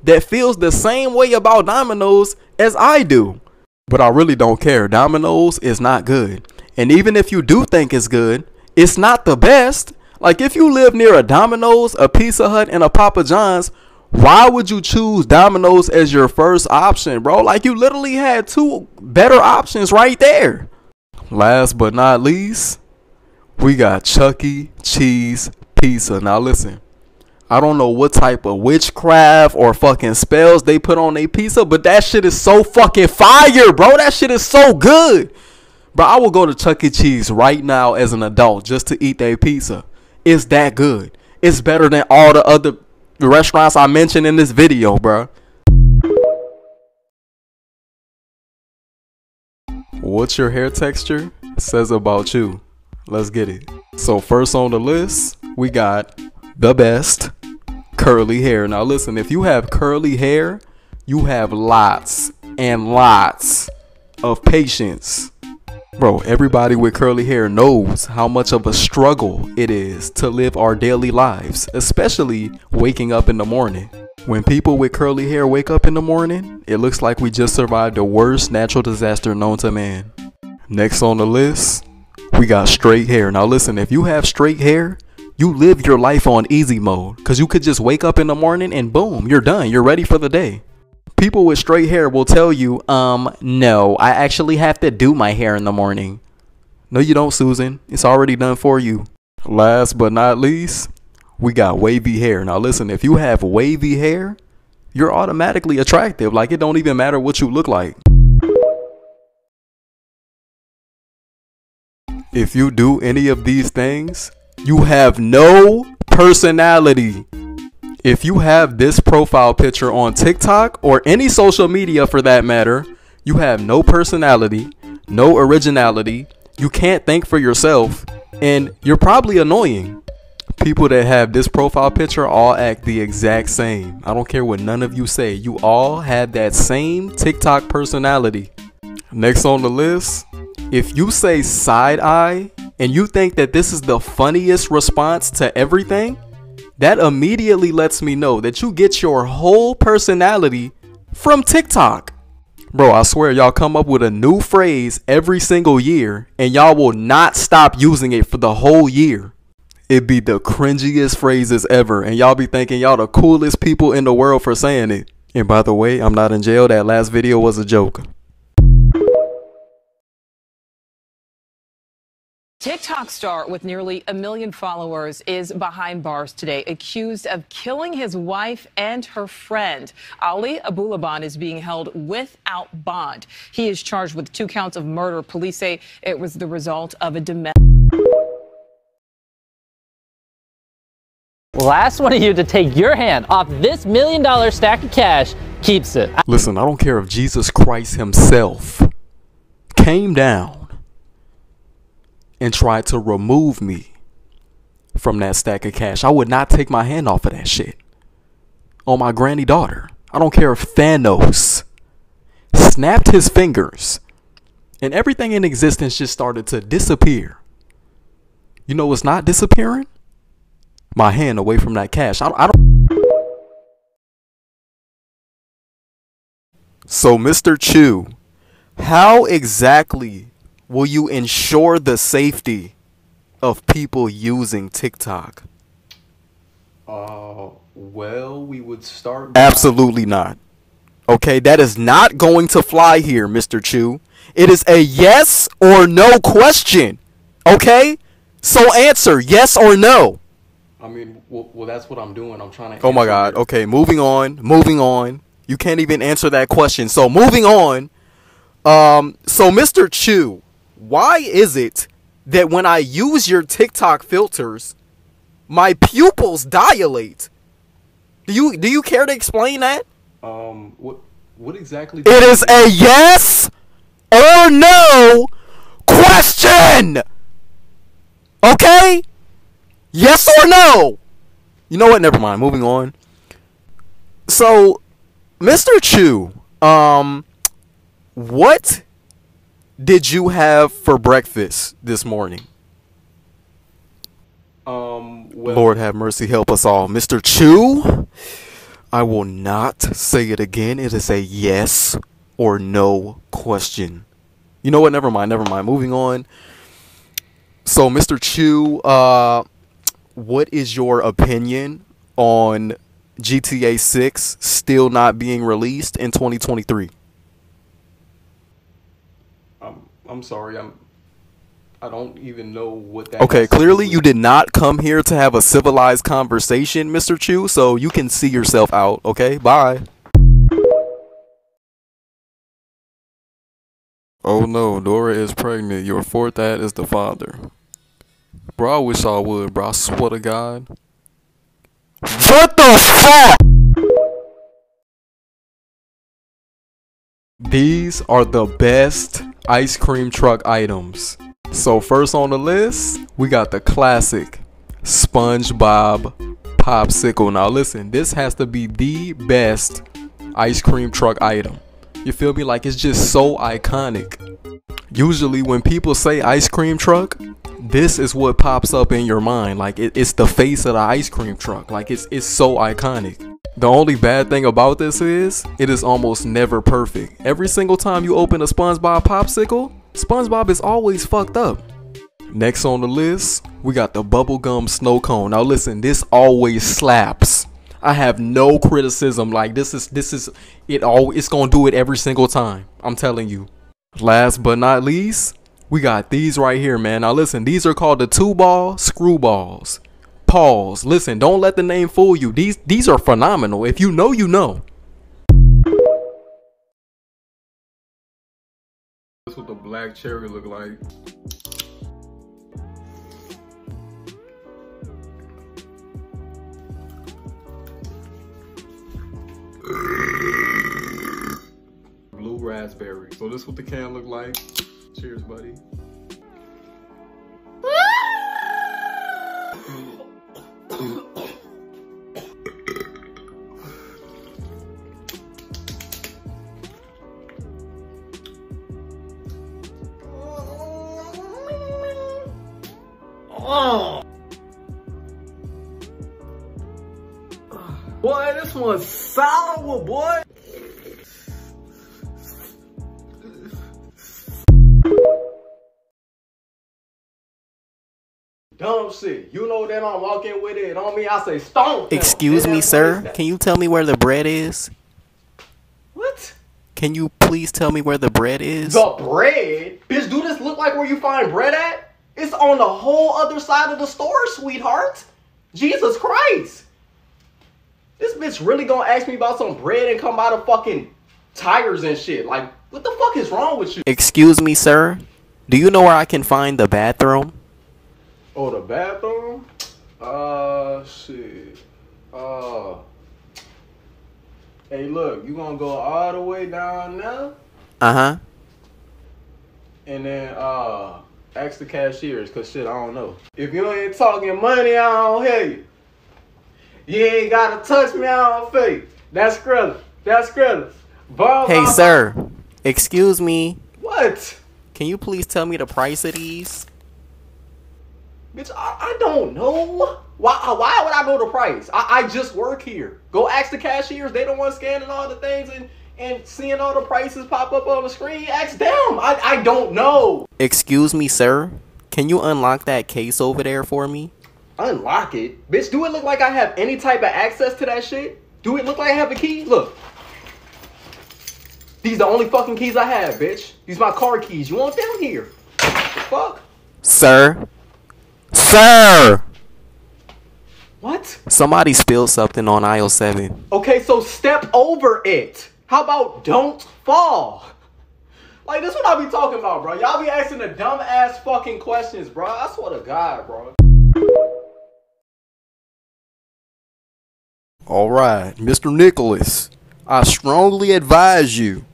that feels the same way about Domino's as I do. But I really don't care. Domino's is not good. And even if you do think it's good, it's not the best. Like if you live near a Domino's, a Pizza Hut, and a Papa John's, why would you choose Domino's as your first option, bro? Like you literally had two better options right there. Last but not least, we got Chuck E. Cheese Pizza. Now listen, I don't know what type of witchcraft or fucking spells they put on a pizza, but that shit is so fucking fire, bro. That shit is so good. Bro, I will go to Chuck E. Cheese right now as an adult just to eat their pizza. It's that good. It's better than all the other restaurants I mentioned in this video, bro. What's your hair texture says about you. Let's get it. So first on the list, we got the best curly hair. Now listen, if you have curly hair, you have lots and lots of patience. Bro, everybody with curly hair knows how much of a struggle it is to live our daily lives, especially waking up in the morning. When people with curly hair wake up in the morning, it looks like we just survived the worst natural disaster known to man. Next on the list, we got straight hair. Now listen, if you have straight hair, you live your life on easy mode because you could just wake up in the morning and boom, you're done. You're ready for the day. People with straight hair will tell you, um, no, I actually have to do my hair in the morning. No, you don't, Susan. It's already done for you. Last but not least, we got wavy hair. Now listen, if you have wavy hair, you're automatically attractive. Like it don't even matter what you look like. If you do any of these things, you have no personality. If you have this profile picture on TikTok or any social media for that matter, you have no personality, no originality, you can't think for yourself, and you're probably annoying. People that have this profile picture all act the exact same. I don't care what none of you say. You all have that same TikTok personality. Next on the list, if you say side eye and you think that this is the funniest response to everything, that immediately lets me know that you get your whole personality from TikTok. Bro, I swear y'all come up with a new phrase every single year and y'all will not stop using it for the whole year. It'd be the cringiest phrases ever and y'all be thinking y'all the coolest people in the world for saying it. And by the way, I'm not in jail. That last video was a joke. TikTok star with nearly a million followers is behind bars today, accused of killing his wife and her friend. Ali Abulaban is being held without bond. He is charged with two counts of murder. Police say it was the result of a domestic. Last one of you to take your hand off this million dollar stack of cash keeps it. Listen, I don't care if Jesus Christ himself came down and tried to remove me from that stack of cash. I would not take my hand off of that shit. On my granny daughter. I don't care if Thanos snapped his fingers and everything in existence just started to disappear. You know what's not disappearing? My hand away from that cash. I, I don't. So, Mr. Chew, how exactly will you ensure the safety of people using TikTok? Uh, well, we would start. Absolutely not. Okay, that is not going to fly here, Mr. Chew. It is a yes or no question. Okay? So answer yes or no. I mean, well, well, that's what I'm doing. I'm trying to. Oh my god. your- Okay, moving on. Moving on. You can't even answer that question. So moving on. Um so Mr. Chew, why is it that when I use your TikTok filters, my pupils dilate? Do you do you care to explain that? Um, what what exactly? It is a yes or no question. Okay? Yes or no? You know what? Never mind. Moving on. So, Mr. Chew, um, what did you have for breakfast this morning? Um, well, Lord have mercy, help us all. Mr. Chew, I will not say it again. It is a yes or no question. You know what? Never mind. Never mind. Moving on. So, Mr. Chew, uh, what is your opinion on GTA 6 still not being released in 2023? I'm I'm sorry. I'm. I don't even know what that. Okay, has to do clearly you did not come here to have a civilized conversation, Mr. Chew, so you can see yourself out, okay? Bye. Oh no, Dora is pregnant. Your fourth dad is the father. Bro, I wish I would, bro. I swear to God. What the fuck? These are the best ice cream truck items. So first on the list, we got the classic SpongeBob popsicle. Now listen, this has to be the best ice cream truck item. You feel me? Like it's just so iconic. Usually when people say ice cream truck, this is what pops up in your mind. Like it, it's the face of the ice cream truck. Like it's it's so iconic. The only bad thing about this is it is almost never perfect. Every single time you open a SpongeBob popsicle, SpongeBob is always fucked up. Next on the list, we got the bubblegum snow cone. Now listen, this always slaps. I have no criticism. Like this is this is it all it's gonna do it every single time. I'm telling you. Last but not least, we got these right here, man. Now listen, these are called the two ball screwballs. Pause. Listen, don't let the name fool you. These these are phenomenal. If you know, you know. That's what the black cherry look like. Blue raspberry. So this what the can look like. Cheers, buddy. Mm-hmm. You know that I'm walking with it on me. I say stone. Excuse me, sir. Can you tell me where the bread is? What? Can you please tell me where the bread is? The bread? Bitch, do this look like where you find bread at? It's on the whole other side of the store, sweetheart. Jesus Christ. This bitch really gonna ask me about some bread and come out of fucking tires and shit. Like, what the fuck is wrong with you? Excuse me, sir. Do you know where I can find the bathroom? Oh, the bathroom? Uh, shit. Uh. Hey, look, you gonna go all the way down now? Uh huh. and then, uh, ask the cashiers, cause shit, I don't know. If you ain't talking money, I don't hear you. You ain't gotta touch me, I don't feel you. That's Skrilla. That's Skrilla. Blah, Hey, sir. Excuse me. What? Can you please tell me the price of these? Bitch, I, I don't know. Why, uh, why would I know the price? I, I just work here. Go ask the cashiers. They don't want scanning all the things and, and seeing all the prices pop up on the screen. Ask them. I, I don't know. Excuse me, sir. Can you unlock that case over there for me? Unlock it? Bitch, do it look like I have any type of access to that shit? Do it look like I have a key? Look. These the only fucking keys I have, bitch. These my car keys. You want them here? The fuck? Sir? Sir! What? Somebody spilled something on aisle 7. Okay, so step over it. How about don't fall? Like this what I be talking about, bro. Y'all be asking the dumb ass fucking questions, bro. I swear to God, bro. Alright, Mr. Nicholas, I strongly advise you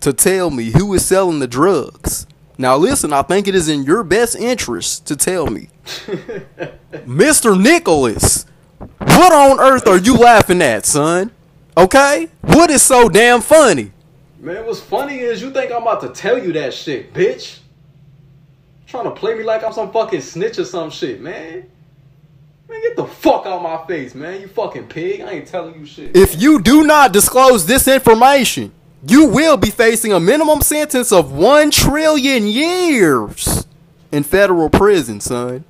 to tell me who is selling the drugs. Now, listen, I think it is in your best interest to tell me. Mr. Nicholas, what on earth are you laughing at, son? Okay? What is so damn funny? Man, what's funny is you think I'm about to tell you that shit, bitch. Trying to play me like I'm some fucking snitch or some shit, man. Man, get the fuck out my face, man. You fucking pig. I ain't telling you shit. If you do not disclose this information, you will be facing a minimum sentence of 1 trillion years in federal prison, son.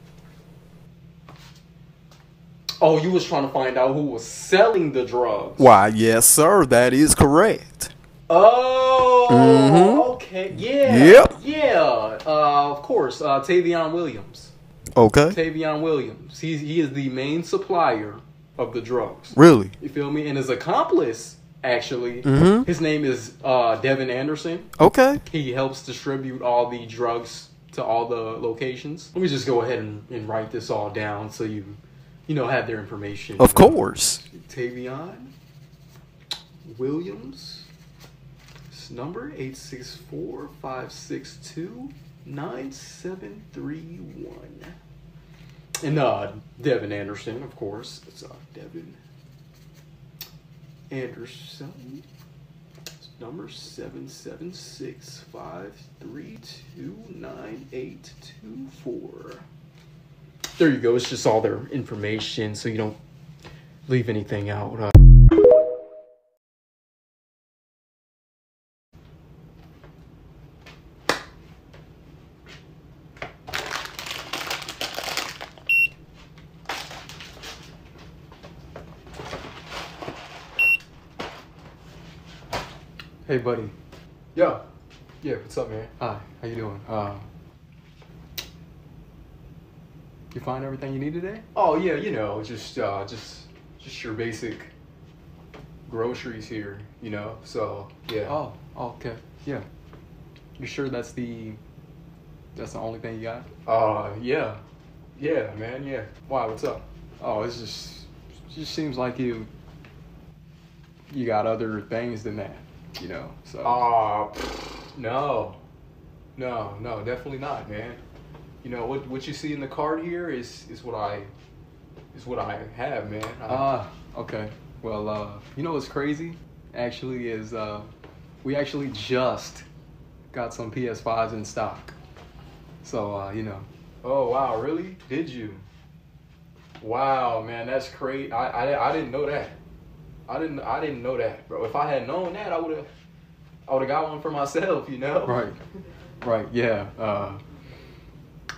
Oh, you was trying to find out who was selling the drugs. Why, yes, sir, that is correct. Oh, Mhm. okay. Yeah. Yep. Yeah. Uh, of course. Uh, Tavion Williams. Okay. Tavion Williams. He's, he is the main supplier of the drugs. Really? You feel me? And his accomplice, actually, Mhm. his name is uh, Devin Anderson. Okay. He helps distribute all the drugs to all the locations. Let me just go ahead and, and write this all down so you, you know, have their information. Of course. Tavion Williams. this number 864-562-9731. And uh Devin Anderson, of course. It's uh Devin Anderson. It's number 776-532-9824. There you go. It's just all their information so you don't leave anything out. Uh, Hey, buddy. Yo. Yeah, what's up, man? Hi, how you doing? Uh, you find everything you need today? Oh yeah, you know, just uh, just just your basic groceries here, you know. So yeah. Oh, okay, yeah. You sure that's the that's the only thing you got? Uh, yeah, yeah, man, yeah. Why? What's up? Oh, it's just it just seems like you you got other things than that, you know. So. Uh, no, no, no, definitely not, man. You know what what you see in the card here is is what I is what I have, man. Ah, okay. Well, uh, you know what's crazy? Actually, is uh, we actually just got some PS5s in stock. So uh, you know. Oh wow, really? Did you? Wow, man, that's crazy. I, I I didn't know that. I didn't I didn't know that, bro. If I had known that, I would have I would have got one for myself, you know. Right. Right. Yeah. Uh,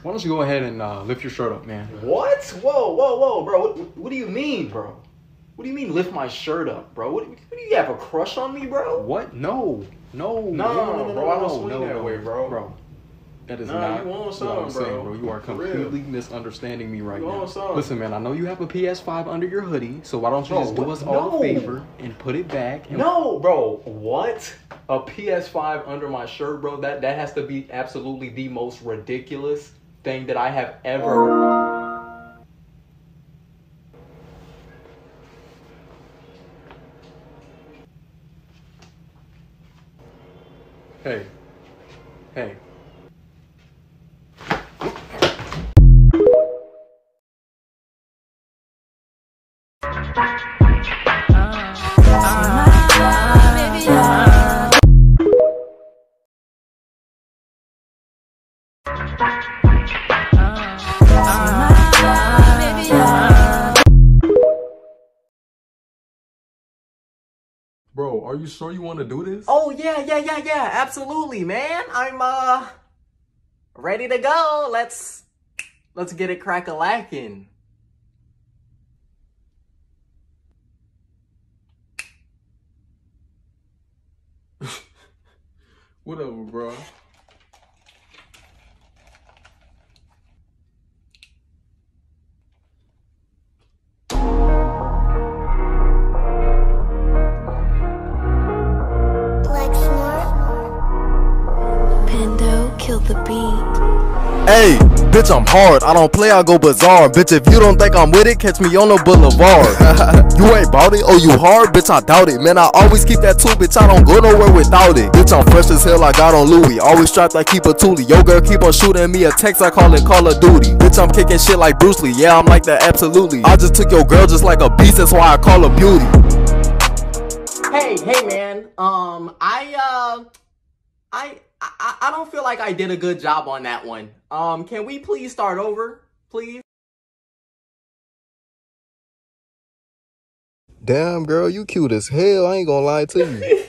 why don't you go ahead and uh, lift your shirt up, man? What? Whoa, whoa, whoa, bro. What, what do you mean, bro? What do you mean lift my shirt up, bro? What, what do you have a crush on me, bro? What? No. No. No, no, no, bro. I don't swing no, that way, bro. Bro. That is Nah, not you want what I'm saying, bro. bro. You are completely misunderstanding me right You now. Listen, man, I know you have a PS5 under your hoodie, so why don't you Bro, just do what? us all No. a favor and put it back? And No, bro. What? A PS5 under my shirt, bro? That that has to be absolutely the most ridiculous thing that I have ever. Hey. Bro, are you sure you want to do this? Oh yeah, yeah, yeah, yeah, absolutely, man. I'm uh ready to go. Let's let's get it crack a lacking. Whatever, bro. The beat. Hey, bitch, I'm hard. I don't play, I go bizarre. Bitch, if you don't think I'm with it, catch me on the boulevard. you ain't bout it? Oh, you hard? Bitch, I doubt it. Man, I always keep that too, bitch. I don't go nowhere without it. Bitch, I'm fresh as hell, I got on Louis. Always strapped, I keep a toolie. Yo, girl, keep on shooting me a text, I call it Call of Duty. Bitch, I'm kicking shit like Bruce Lee. Yeah, I'm like that, absolutely. I just took your girl just like a beast, that's why I call her beauty. Hey, hey man. Um I uh I I I don't feel like I did a good job on that one. Um can we please start over? Please? Damn, girl, you cute as hell. I ain't gonna lie to you.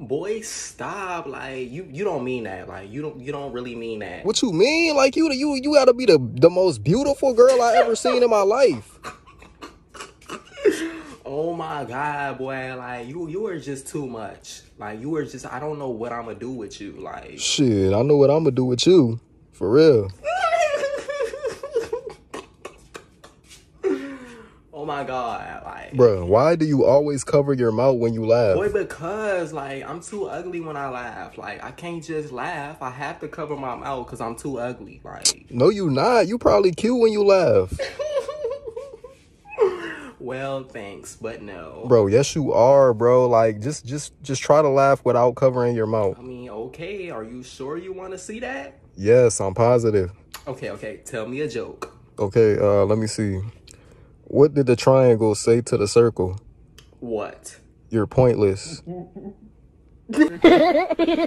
Boy, stop. Like you you don't mean that. Like you don't you don't really mean that. What you mean? Like you, you, you gotta be the the most beautiful girl I ever seen in my life. Oh my god, boy, like you you were just too much. Like you were just I don't know what I'm gonna do with you. Like Shit, I know what I'm gonna do with you. For real. Oh my god, like Bruh, why do you always cover your mouth when you laugh? Boy, because like I'm too ugly when I laugh. Like I can't just laugh. I have to cover my mouth because I'm too ugly. Like No, you not. You probably cute when you laugh. Well, thanks, but no. Bro, yes you are, bro. Like just just just try to laugh without covering your mouth. I mean, okay, are you sure you want to see that? Yes, I'm positive. Okay, okay, tell me a joke. Okay, uh let me see. What did the triangle say to the circle? What? You're pointless.